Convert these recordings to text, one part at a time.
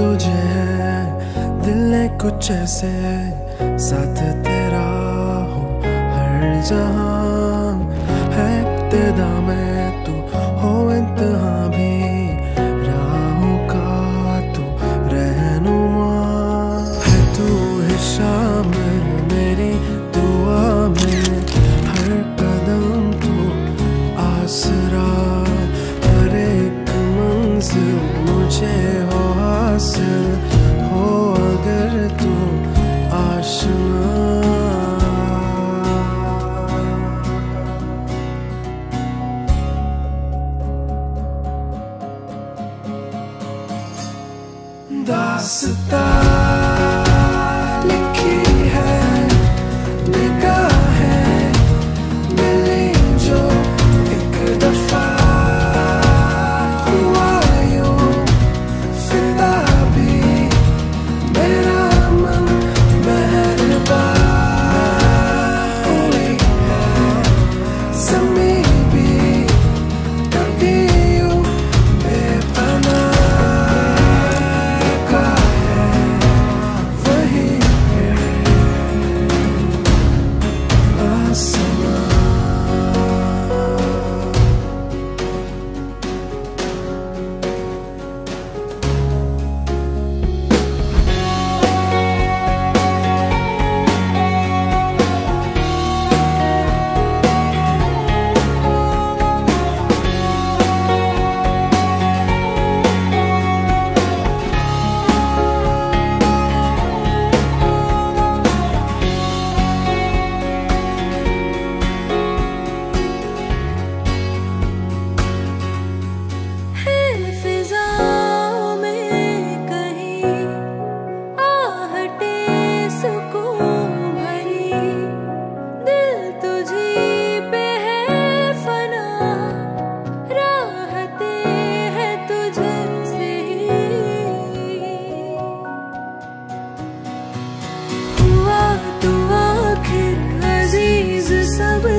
तुझे है दिल है कुछ ऐसे साथ तेरा हो हर जहाँ है इब्तदा में। cidade.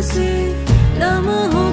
मनसि नमः